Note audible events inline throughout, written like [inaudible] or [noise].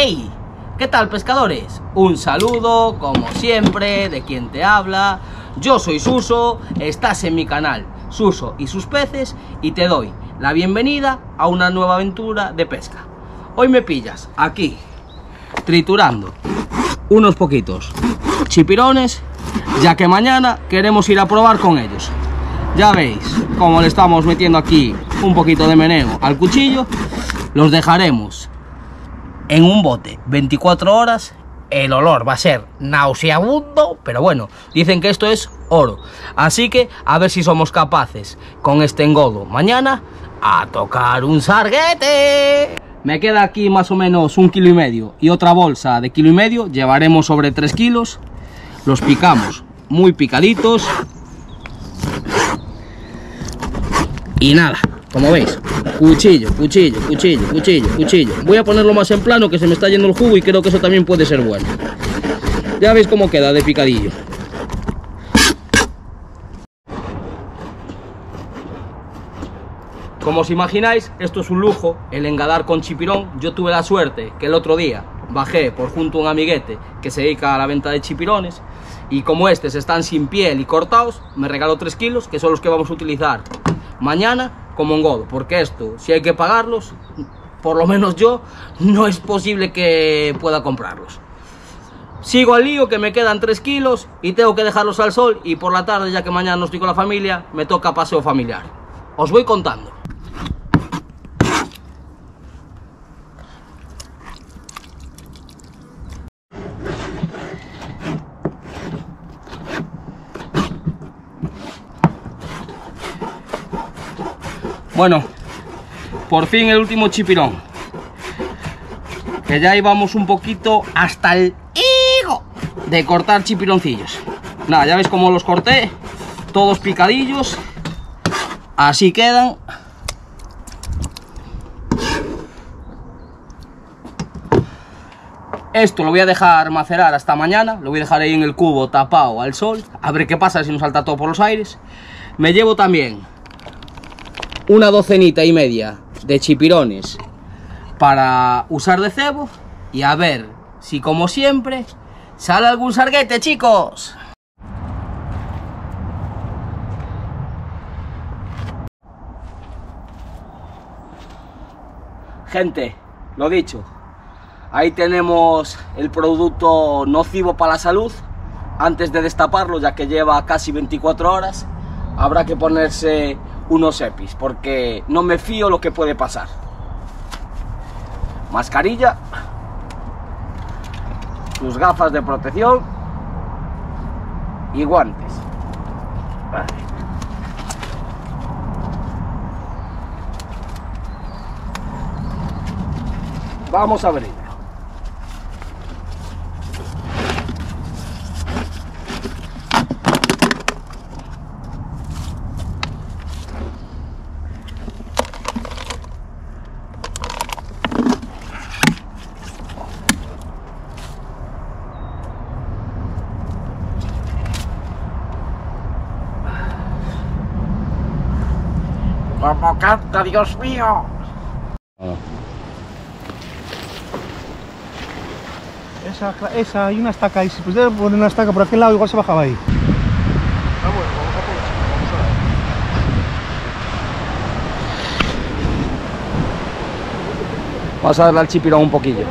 ¡Hey! ¿Qué tal pescadores? Un saludo, como siempre, de quien te habla. Yo soy Suso, estás en mi canal Suso y sus peces y te doy la bienvenida a una nueva aventura de pesca. Hoy me pillas aquí, triturando unos poquitos chipirones, ya que mañana queremos ir a probar con ellos. Ya veis cómo le estamos metiendo aquí un poquito de meneo al cuchillo. Los dejaremos en un bote 24 horas. El olor va a ser nauseabundo, pero bueno, dicen que esto es oro. Así que a ver si somos capaces con este engodo mañana a tocar un sarguete. Me queda aquí más o menos un kilo y medio y otra bolsa de kilo y medio. Llevaremos sobre 3 kilos. Los picamos muy picaditos. Y nada, como veis, cuchillo, cuchillo, cuchillo, cuchillo, cuchillo. Voy a ponerlo más en plano que se me está yendo el jugo y creo que eso también puede ser bueno. Ya veis cómo queda de picadillo. Como os imagináis, esto es un lujo, el engadar con chipirón. Yo tuve la suerte que el otro día bajé por junto a un amiguete que se dedica a la venta de chipirones y como estos están sin piel y cortados, me regaló 3 kilos, que son los que vamos a utilizar mañana como engodo, porque esto, si hay que pagarlos, por lo menos yo, no es posible que pueda comprarlos. Sigo al lío que me quedan 3 kilos y tengo que dejarlos al sol y por la tarde, ya que mañana no estoy con la familia, me toca paseo familiar. Os voy contando. Bueno, por fin el último chipirón. Que ya íbamos un poquito hasta el higo de cortar chipironcillos. Nada, ya veis cómo los corté. Todos picadillos. Así quedan. Esto lo voy a dejar macerar hasta mañana. Lo voy a dejar ahí en el cubo tapado al sol. A ver qué pasa si nos salta todo por los aires. Me llevo también una docenita y media de chipirones para usar de cebo y a ver si como siempre sale algún sarguete chicos. Gente lo dicho ahí tenemos el producto nocivo para la salud. Antes de destaparlo ya que lleva casi 24 horas habrá que ponerse unos EPIs, porque no me fío lo que puede pasar. Mascarilla, tus gafas de protección y guantes. Vamos a abrir. Como canta, Dios mío. Esa, esa, hay una estaca ahí. Si pudiera poner una estaca por aquel lado, igual se bajaba ahí. Vamos a darle al chipirón un poquillo.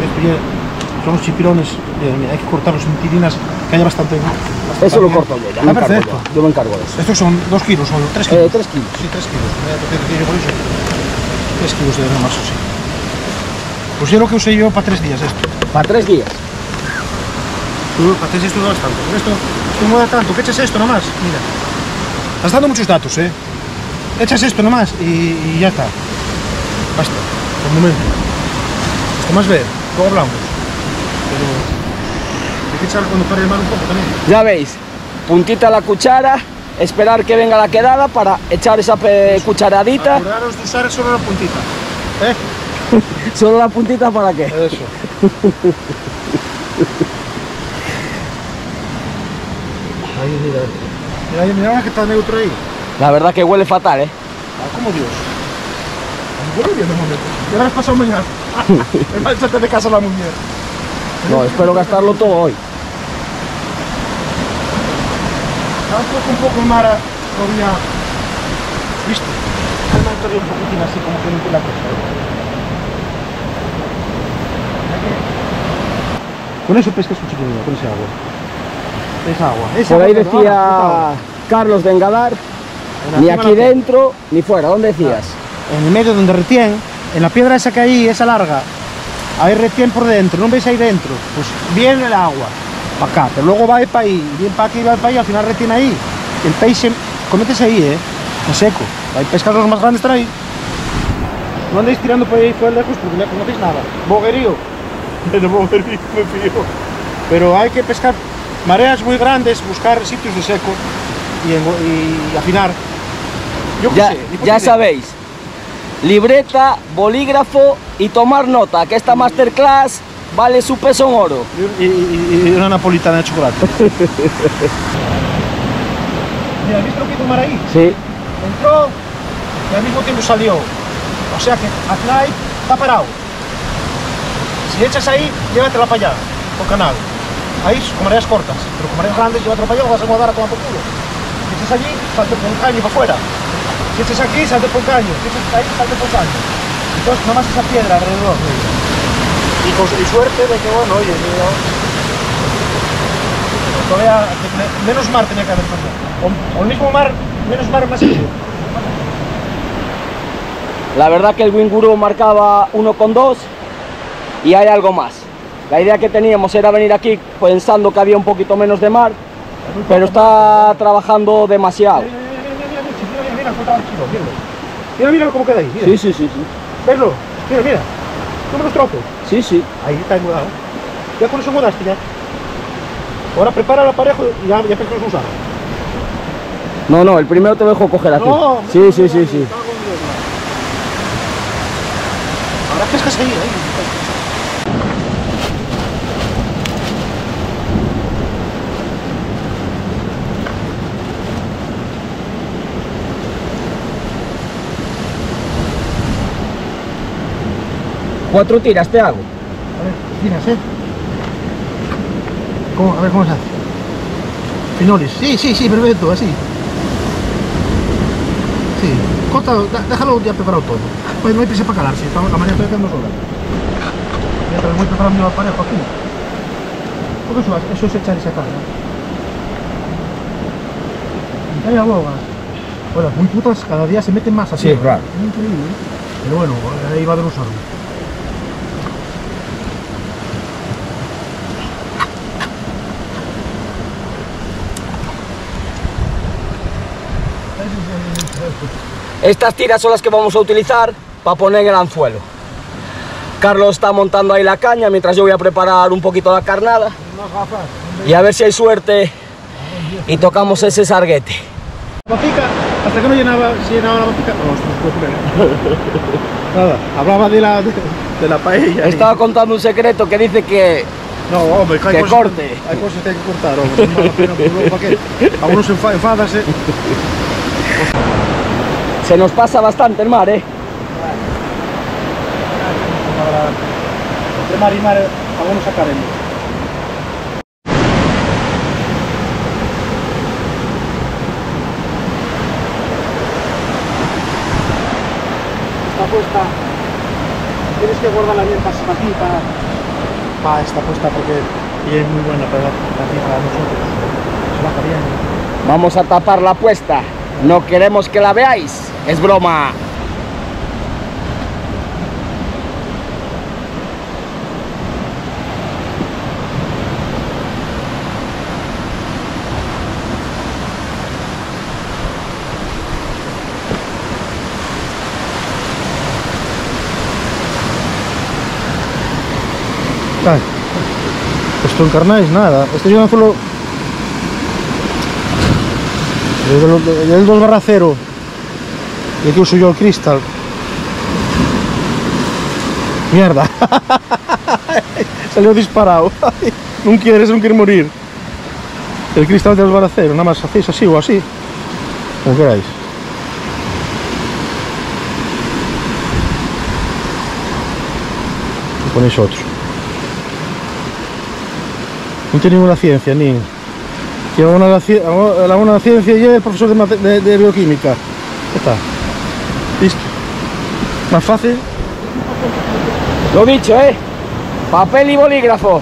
Esto ya los chipirones. Mira, hay que cortarlos en tirinas que haya bastante. bastante Eso lo corto yo, ya me encargo yo. Yo me encargo de eso. Estos son dos kilos, son tres Eh, kilos. kilos. Sí, tres kilos. Por eso. Kilos de remaso, sí. Pues yo lo que usé yo para tres días esto. Para tres días. Tú, para tres esto no das tanto. Porque esto, esto no da tanto. Que eches esto nomás. Mira. Estás dando muchos datos, eh. Echas esto nomás y, y ya está. Basta. Por el momento. Hasta más ver. Luego hablamos. Hay que echarlo cuando pare el mar un poco también. Ya veis, puntita a la cuchara esperar que venga la quedada para echar esa pe- cucharadita. Acordaros de usar solo la puntita. ¿Eh? [laughs] Solo la puntita para qué. Eso. [laughs] Ahí, mira. Mira, mira ahora que está neutro ahí. La verdad que huele fatal, ¿eh? Ah, como Dios. Huele bien de momento. Ya habrás pasado mañana. [laughs] Echarte de casa la mujer. No, espero gastarlo todo hoy. Está un poco, mara todavía. ¿Viste? Está todavía un poquitín así como que no tiene la cosa. Con eso pescas un chiquillo, con ese agua. Esa agua. Esa Por ahí decía agua, Carlos de Engadar, puta ni aquí dentro ni fuera. ¿Dónde decías? En el medio donde retien, en la piedra esa que hay, esa larga, hay retien por dentro, ¿no veis ahí dentro? Pues viene el agua para acá, pero luego va para ahí, viene para aquí, va para ahí, al final retiene ahí. El peixe, cometes ahí, ¿eh? En seco. Hay pescados más grandes están ahí. No andéis tirando por ahí fuera lejos porque no hacéis nada. Boguerío. [laughs] De boguerío me fío. Pero hay que pescar mareas muy grandes, buscar sitios de seco y, en- y afinar. Yo qué Ya, sé, ya sabéis. Libreta, bolígrafo y tomar nota, que esta masterclass vale su peso en oro. Y, y- y una napolitana de chocolate. [laughs] Mira, ¿has visto lo que hizo Mar ahí? Sí. Entró y al mismo tiempo salió. O sea que ahí está parado. Si echas ahí, llévatela para allá, por canal. Ahí con mareas cortas, pero con mareas grandes, llévatela para allá o vas a guardar a tomar por culo. Si echas allí, salte por un caño para afuera. Si echas aquí, salte por un caño. Si echas ahí, salte por un caño. Entonces, nada más esa piedra alrededor y con suerte de que, bueno, oye, todavía menos mar tenía que haber pasado. O, el mismo mar, menos mar más que La verdad que el Winguru marcaba 1,2 y hay algo más. La idea que teníamos era venir aquí pensando que había un poquito menos de mar, pero está trabajando demasiado. Mira, mira cómo queda ahí. Mira. Sí, sí, sí, sí. Verlo. Mira, mira. Los. Sí, sí. Ahí está engudado. Ya con eso engudaste ya. Ahora prepara el aparejo y ya, ya pescas usar. No, no, el primero te dejo coger aquí. No, sí, sí, sí, sí. Ahora pescas ahí, ahí. Cuatro tiras te hago. A ver, tiras, ¿eh? ¿Cómo? A ver cómo se hace. Pinoles. Sí, sí, sí, perfecto, así. Sí. Corta, déjalo ya preparado todo. Pues no hay prisa para calarse, la mañana estoy haciendo sola. Ya te voy preparando el aparejo aquí. Porque eso, eso es echar y sacar, ¿no? Ahí a bogas. Bueno, muy putas, cada día se meten más así. Sí, claro. Increíble. Pero bueno, ahí va a haber un sorbo. Estas tiras son las que vamos a utilizar para poner el anzuelo. Carlos está montando ahí la caña mientras yo voy a preparar un poquito la carnada y a ver si hay suerte y tocamos ese sarguete. Botica, hasta que no llenaba, si llenaba la botica, creer. [laughs] Nada, hablaba de la, de, de la paella. y- Estaba contando un secreto que dice que No, hombre, que hay que cosas, corte. Hay cosas que hay que cortar, hombre. No ¿para qué? A uno [laughs] se nos pasa bastante el mar, ¿eh? Entre mar y mar, a uno sacaremos. Puesta. Tienes que guardarla bien para aquí, para. para esta puesta porque ella es muy buena para, para, ti, para nosotros. Se baja bien. Vamos a tapar la puesta. No queremos que la veáis. Es broma. Tal. Esto encarnáis nada. Este yo solo. Desde el 2 barra 0. Y aquí uso yo el cristal. Mierda. [laughs] Salió disparado. [laughs] no quieres, no quieres morir. El cristal del 0. Nada más hacéis así o así. Como queráis. Ponéis otro. No tiene ninguna ciencia, ni. Lleva una, la, ci- la una ciencia y el profesor de, bioquímica. Está. Listo. Más fácil. Lo dicho, ¿eh? Papel y bolígrafo.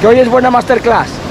Que hoy es buena masterclass.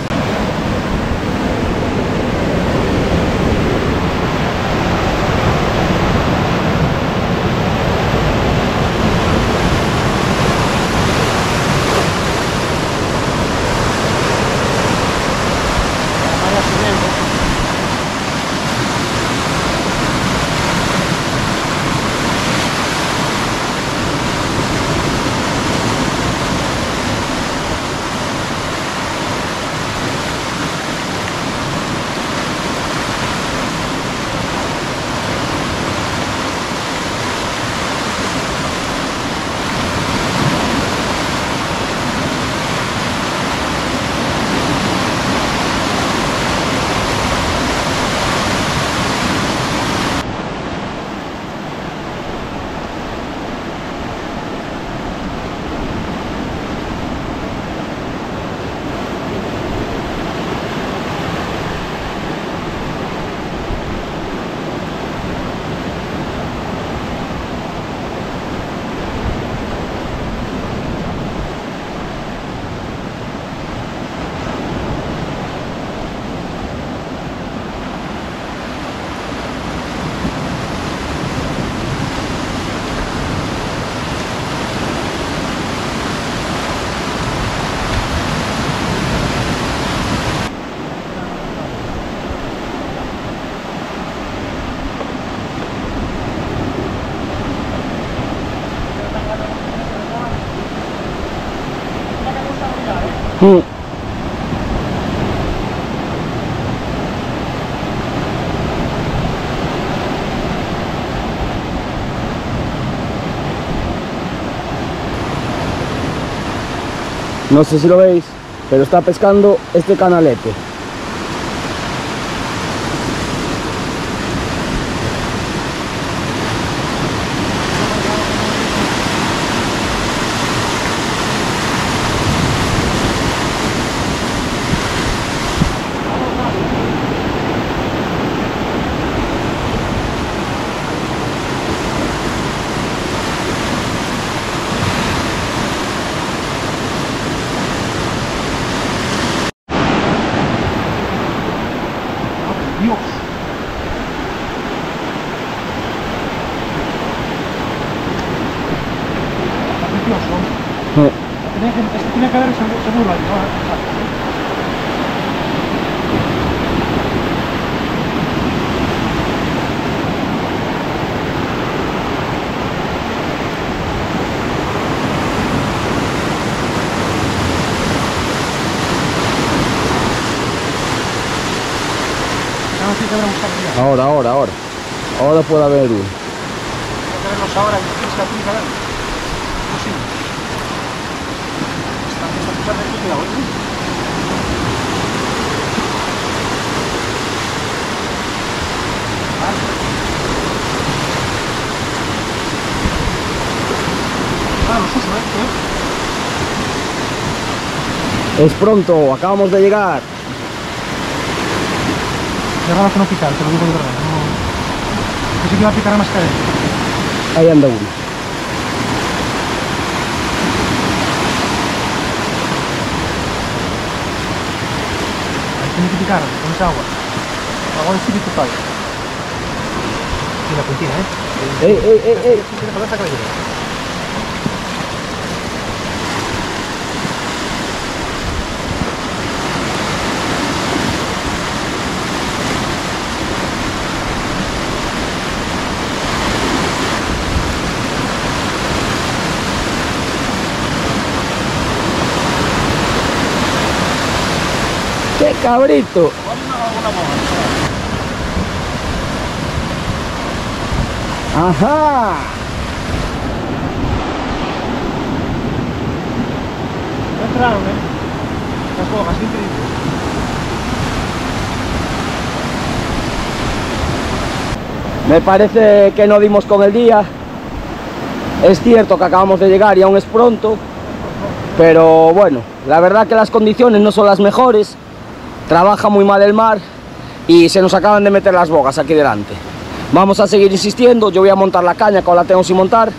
No sé si lo veis, pero está pescando este canalete. Dios. Precioso. Eh, Tenía que, es que tenía que haber seguro, seguro ahí, ¿no? No, sí que habrá buscado ya. Ahora, ahora, ahora. Puede haber uno. Verlos ahora y tienes que aplicar algo. Posible. Esta, esta de aquí, uso, ¿eh? Es pronto, acabamos de llegar. Llegaba que no picar, te lo digo de verdad. Pensé que iba a picar más cadena. Ahí anda uno. Ahí tiene que picar con esa agua. Agua de sitio total. Y la puntina, ¿eh? ¡Ey, ey, ey, ey! Cabrito! Ajá. Entraron, ¿eh? Las increíble. Me parece que no dimos con el día. Es cierto que acabamos de llegar y aún es pronto. Pero bueno, la verdad que las condiciones no son las mejores. Trabaja muy mal el mar y se nos acaban de meter las bogas aquí delante. Vamos a seguir insistiendo, yo voy a montar la caña que la tengo sin montar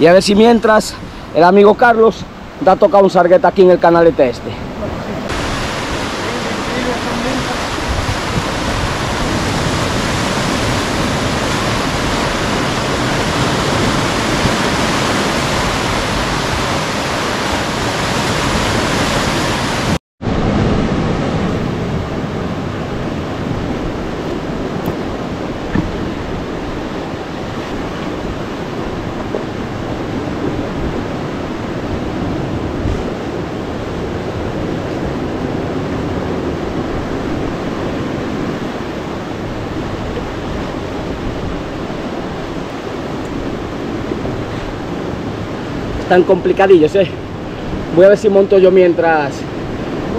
y a ver si mientras el amigo Carlos da toca un sargueta aquí en el canalete este. Están complicadillos, eh. Voy a ver si monto yo mientras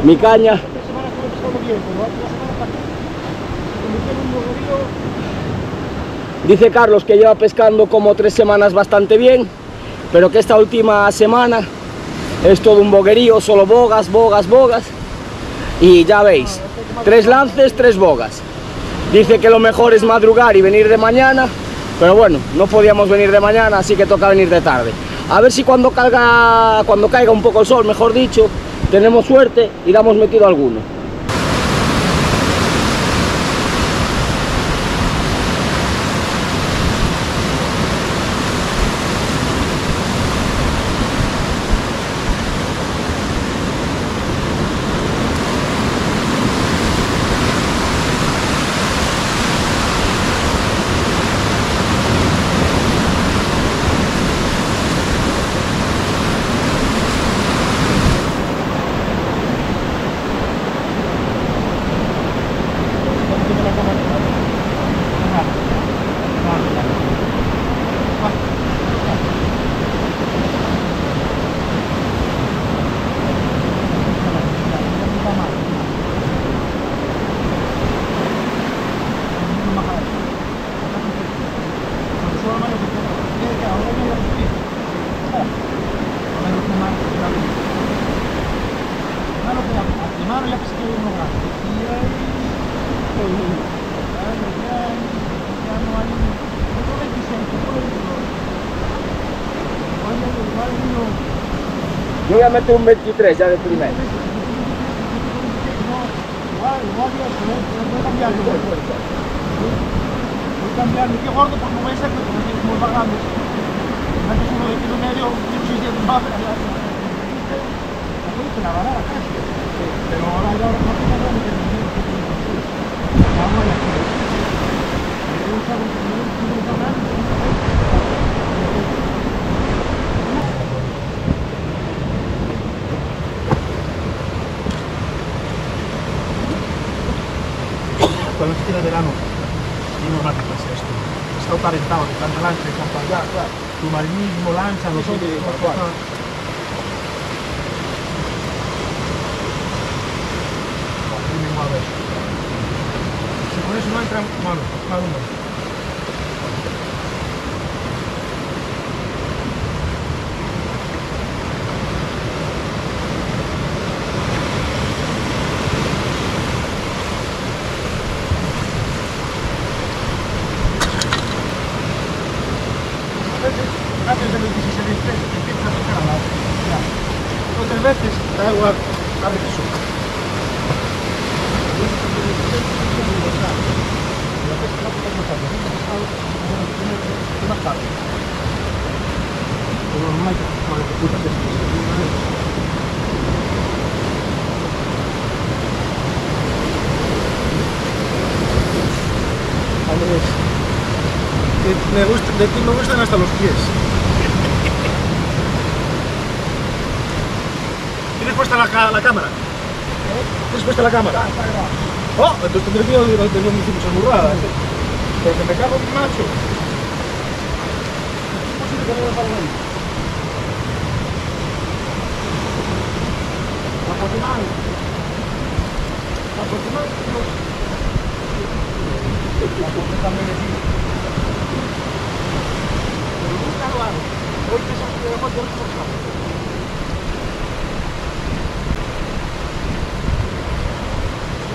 mi caña. Dice Carlos que lleva pescando como tres semanas bastante bien, pero que esta última semana es todo un boguerío, solo bogas, bogas, bogas. Y ya veis, tres lances, tres bogas. Dice que lo mejor es madrugar y venir de mañana, pero bueno, no podíamos venir de mañana, así que toca venir de tarde. A ver si cuando caiga, cuando caiga un poco el sol, mejor dicho, tenemos suerte y damos metido alguno. Igual, igual uno, Yo voy a meter un 23 ya de primero. no, igual, igual ya se ve, pero voy a cambiarlo. Voy a cambiarlo. Qué gordo, porque no voy a ser que es muy grande. Antes uno de kilo y medio, kilo 600 más, pero ya, la voy a lavar a casi. Pero ahora ya no tengo nada que decir. Ya voy a hacer. Pero esa, no, no, no, no, no, cuando se tira el verano y no más pasa esto. Está aparentado de tanta lancha y campo allá, claro. Submarinismo, lancha, nosotros. Si con eso no entra, bueno, claro, no. Antes del 16 de diciembre empieza a tocar a la ya. Otras veces da agua a veces sube. Más tarde. Pero no hay que joder, puta que Andrés, que me de ti me gustan hasta los pies. Puesta la, la cámara? ¿Tienes puesta la cámara? Oh, entonces tendré que ir al tenido muchas. ¿eh? Porque me cago en macho.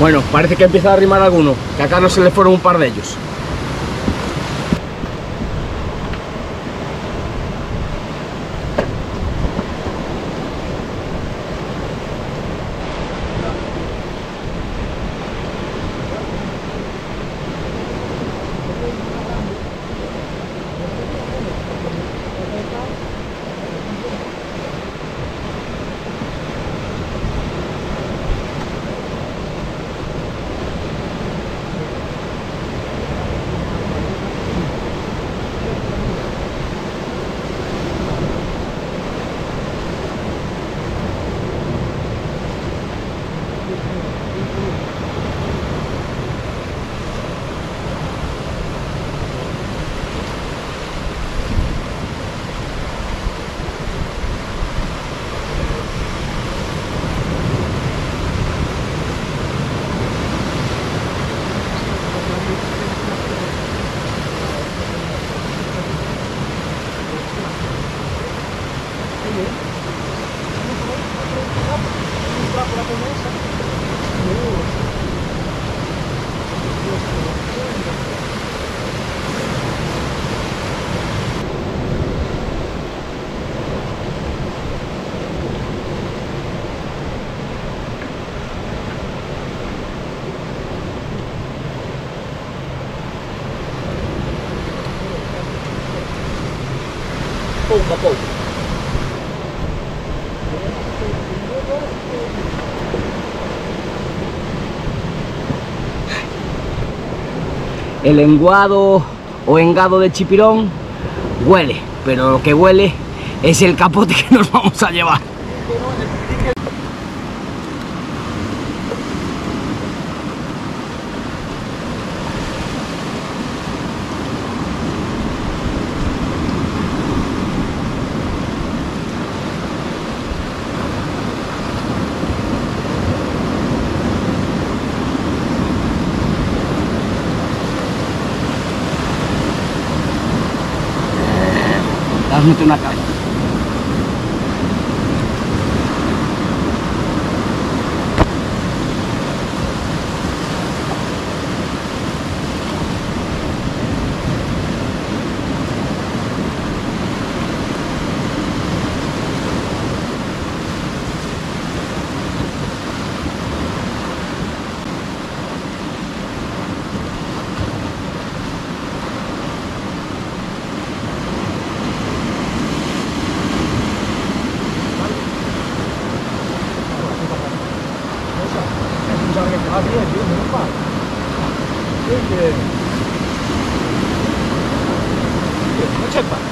Bueno, parece que empieza a arrimar alguno, que a Carlos se le fueron un par de ellos. El lenguado o engado de chipirón huele, pero lo que huele es el capote que nos vamos a llevar. Hazme una cabeza.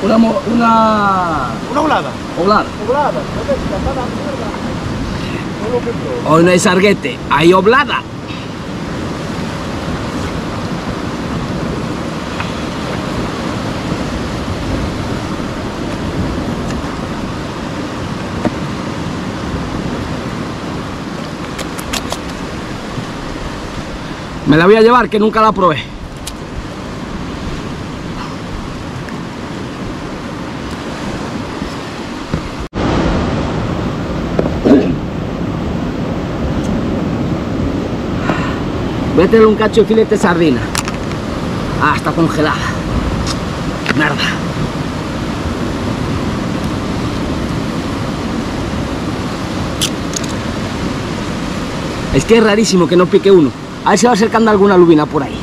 Una, mo- una Una oblada. oblada. Oblada. Joder, si la está la mierda. No lo que todo. Hoy no hay sarguete, hay oblada. Me la voy a llevar, que nunca la probé. Voy a tener un cacho de filete de sardina. Ah, está congelada. Mierda. Es que es rarísimo que no pique uno. A ver si va acercando alguna lubina por ahí.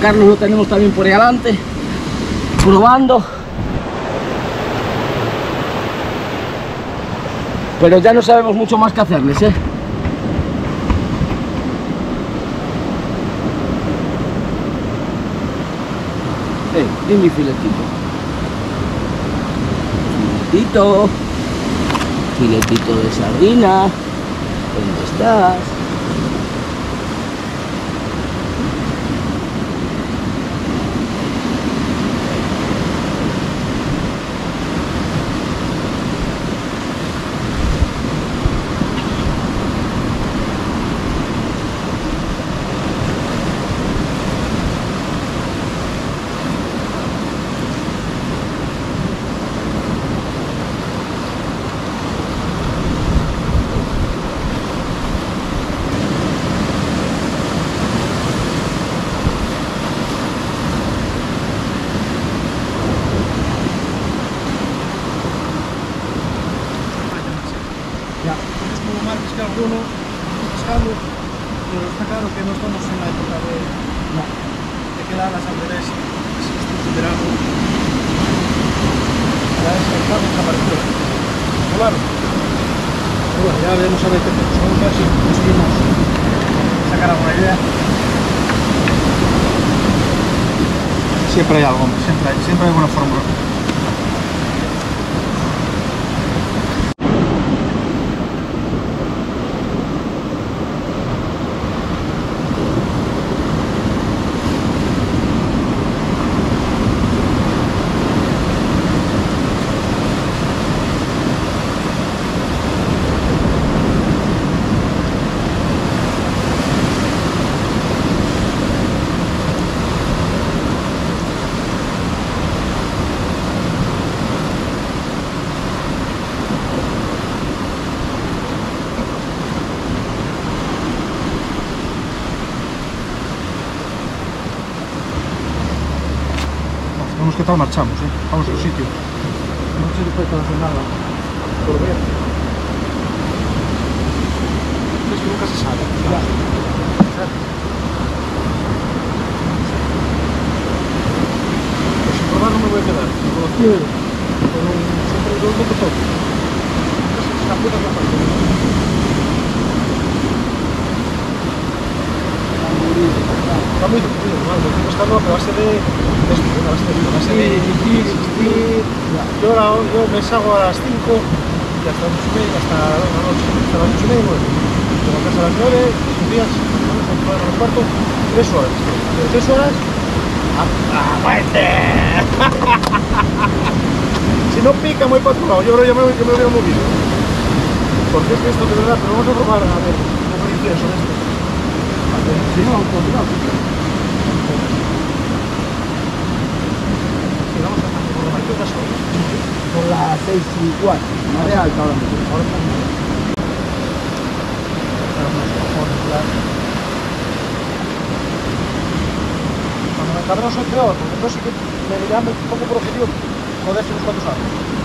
Carlos lo tenemos también por ahí adelante, probando. Pero ya no sabemos mucho más que hacerles, ¿eh? Eh, y mi filetito. Filetito. Filetito de sardina. ¿Dónde estás? Ya, es como mal pescar alguno, pescando, pero está claro que no estamos en la época de, no, de que las anderes, así que estamos en verano. Ya es el carro que apareció. Claro. Pero bueno, ya veremos a ver qué hacemos. Vamos a ver si conseguimos sacar alguna idea. Siempre hay algo, siempre hay, siempre hay alguna fórmula. Tenemos que tal marchamos, ¿eh? Vamos a su sitio. No se le puede hacer nada. Por ver. Es que nunca se sabe. Pues sin probar no me voy a quedar. Con los pies. Con un... Lo que toco. Casi se aprieta la parte. Está muy difícil, ¿no? Lo estoy pescando a base de... base de... insistir. Yo, me salgo a las 5 y hasta las 8 y media, hasta la noche, hasta las 8 y media, 9. Llego a casa a las 9, esos días, vamos a jugar cuarto, 3 horas. De 3 horas a, muerte. [laughs] si no pica, voy para otro lado. Yo creo que me, que me hubiera movido. Porque es que esto de verdad, pero vamos a probar a ver cómo dice eso de esto. Si no, continuamos. Sí, vamos a mayor de las horas. Por las 6 y 4. Marea alta ahora mismo. Ahora cojones, claro. Cuando me cabrón soy peor, porque entonces sí que me dirán un poco por objetivo joderse unos cuantos años.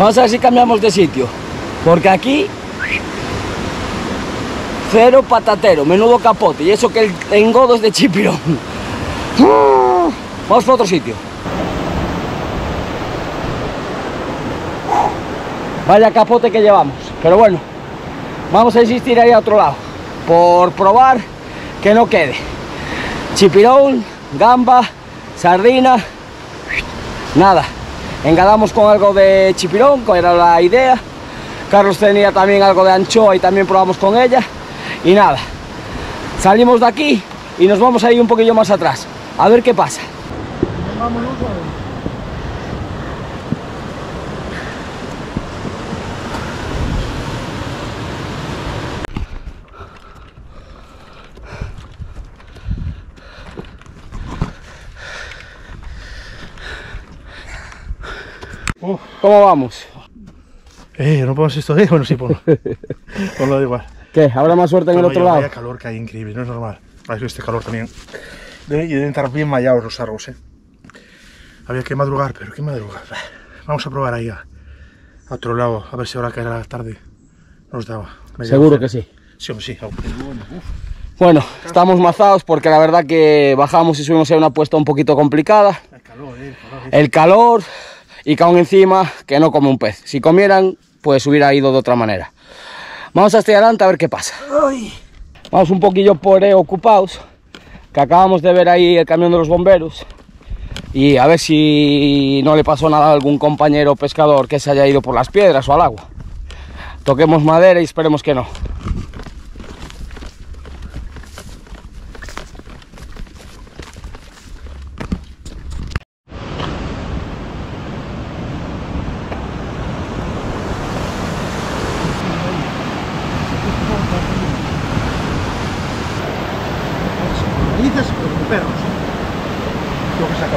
Vamos a ver si cambiamos de sitio. Porque aquí cero patatero, menudo capote. Y eso que el engodo es de chipirón. Vamos para otro sitio. Vaya capote que llevamos. Pero bueno, vamos a insistir ahí a otro lado. Por probar que no quede. Chipirón, gamba, sardina, nada. Engadamos con algo de chipirón, que era la idea. Carlos tenía también algo de anchoa y también probamos con ella. Y nada, salimos de aquí y nos vamos a ir un poquillo más atrás. A ver qué pasa. Uf. ¿Cómo vamos? Eh, no podemos esto, eh. Bueno, sí, ponlo. [laughs] ponlo da igual. ¿Qué? ¿Habrá más suerte en el Pero otro lado? Vaya calor que hay increíble, no es normal. Hay este calor también. Debe- y deben estar bien mallados los árboles, eh. Había que madrugar, pero ¿qué madrugar? Vamos a probar ahí a, a otro lado, a ver si ahora cae la tarde nos daba. Seguro que sí. Sí, hombre, sí. Bueno, estamos mazados porque la verdad que bajamos y subimos a una puesta un poquito complicada. El calor, eh, el calor. El calor y que aún encima que no come un pez. Si comieran, pues hubiera ido de otra manera. Vamos hasta adelante a ver qué pasa. Vamos un poquillo por eh, ocupados, que acabamos de ver ahí el camión de los bomberos. Y a ver si no le pasó nada a algún compañero pescador que se haya ido por las piedras o al agua. Toquemos madera y esperemos que no. Dices, pero como perros. Lo que saca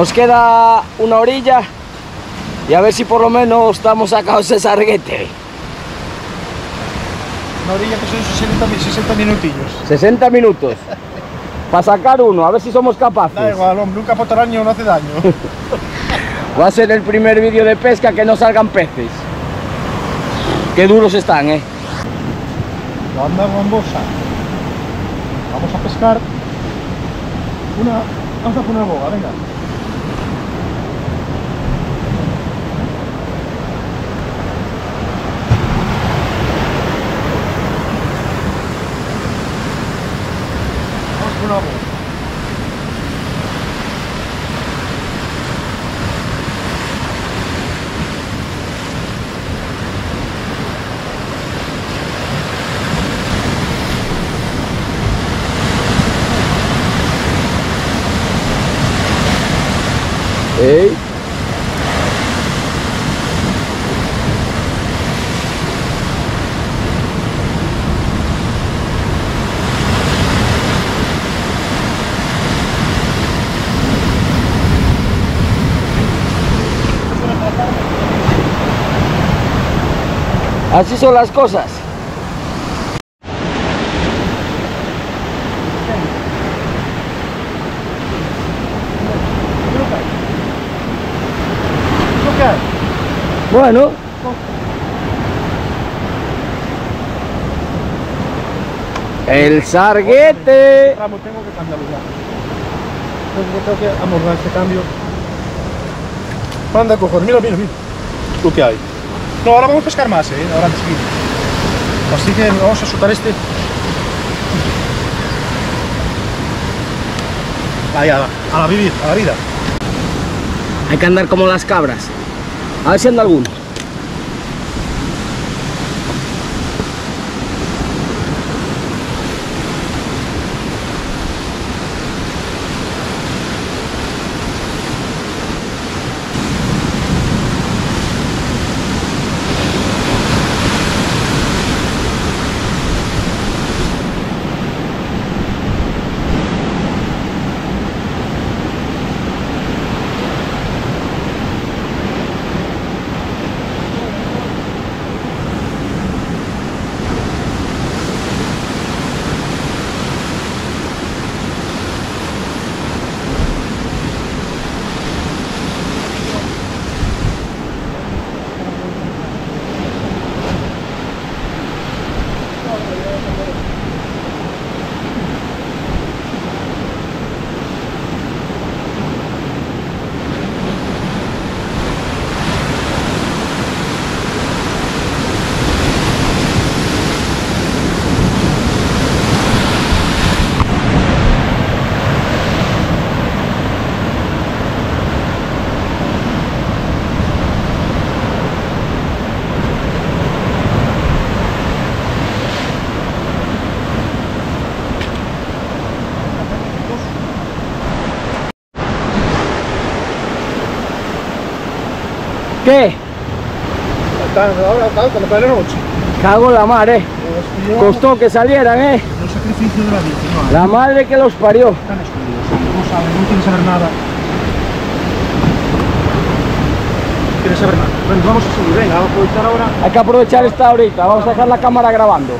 Nos queda una orilla y a ver si por lo menos estamos sacados ese sarguete. Una orilla que son 60, mi- 60 minutillos. 60 minutos. Para sacar uno, a ver si somos capaces. Da igual, hombre, un capote al año no hace daño. [laughs] Va a ser el primer vídeo de pesca que no salgan peces. Qué duros están, eh. Banda bombosa. Vamos a pescar una. Vamos a poner boga, venga. Así son las cosas. Bueno. El sarguete. Tengo que cambiarlo ya. Tengo que, que amorrar este cambio. Anda, cojones, mira, mira, mira. ¿Tú qué hay? No, ahora vamos a pescar más, eh. Ahora enseguida. Así que vamos a soltar este. Ahí, a la, a la vivir, a la vida. Hay que andar como las cabras. A ver si anda alguno. ¿Qué? Cuando cae la noche. Cago en la mar, eh. Costó que salieran, eh. El sacrificio de la víctima. La madre que los parió. Están escondidos, no saben, no quieren saber nada. No quieren saber nada. Bueno, vamos a subir, venga, vamos a aprovechar ahora. Hay que aprovechar esta ahorita. Vamos a dejar la cámara grabando.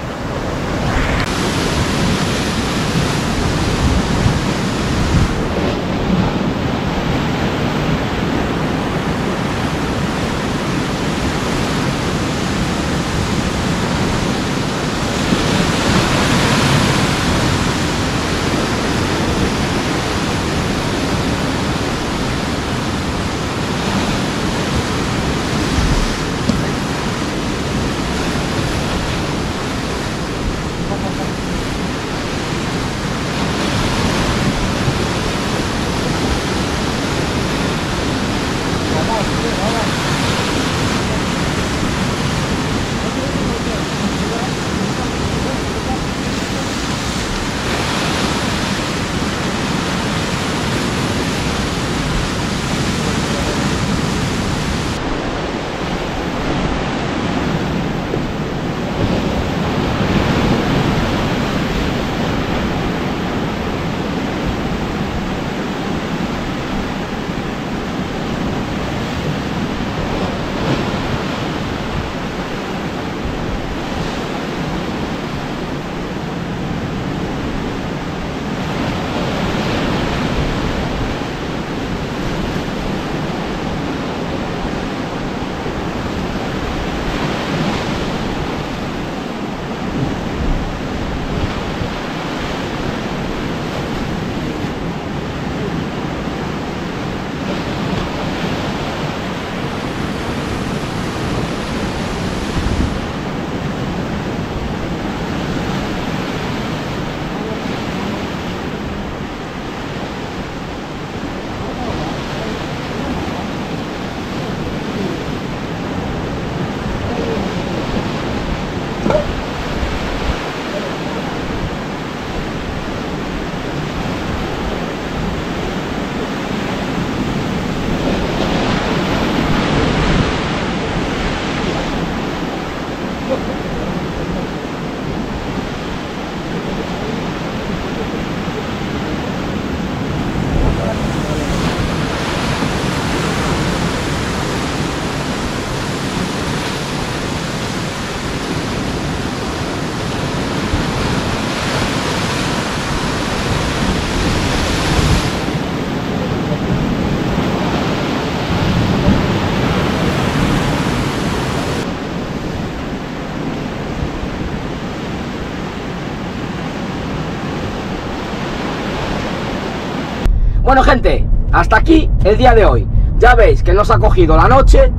Gente, hasta aquí el día de hoy. Ya veis que nos ha cogido la noche,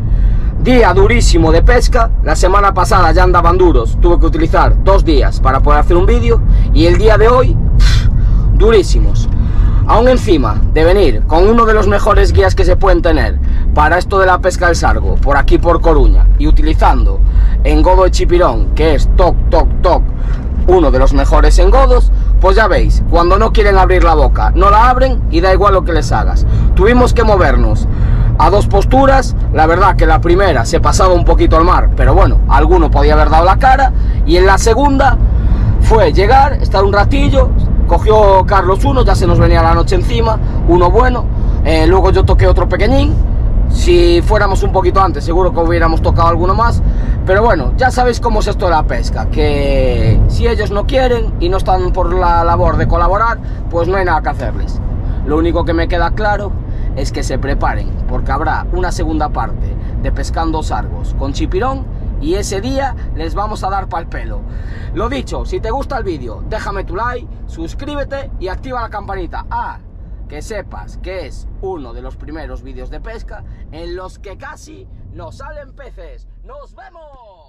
día durísimo de pesca. La semana pasada ya andaban duros, tuve que utilizar dos días para poder hacer un vídeo. Y el día de hoy, durísimos. Aún encima de venir con uno de los mejores guías que se pueden tener para esto de la pesca del sargo, por aquí por Coruña, y utilizando engodo de chipirón, que es toc, toc, toc, uno de los mejores engodos, pues ya veis, cuando no quieren abrir la boca, no la abren y da igual lo que les hagas. Tuvimos que movernos a dos posturas, la verdad que la primera se pasaba un poquito al mar, pero bueno, alguno podía haber dado la cara, y en la segunda fue llegar, estar un ratillo, cogió Carlos uno, ya se nos venía la noche encima, uno bueno, eh, luego yo toqué otro pequeñín, si fuéramos un poquito antes seguro que hubiéramos tocado alguno más, pero bueno, ya sabéis cómo es esto de la pesca, que si ellos no quieren y no están por la labor de colaborar, pues no hay nada que hacerles. Lo único que me queda claro es que se preparen, porque habrá una segunda parte de Pescando Sargos con Chipirón y ese día les vamos a dar pal pelo. Lo dicho, si te gusta el vídeo, déjame tu like, suscríbete y activa la campanita. Ah, que sepas que es uno de los primeros vídeos de pesca en los que casi nos salen peces. ¡Nos vemos!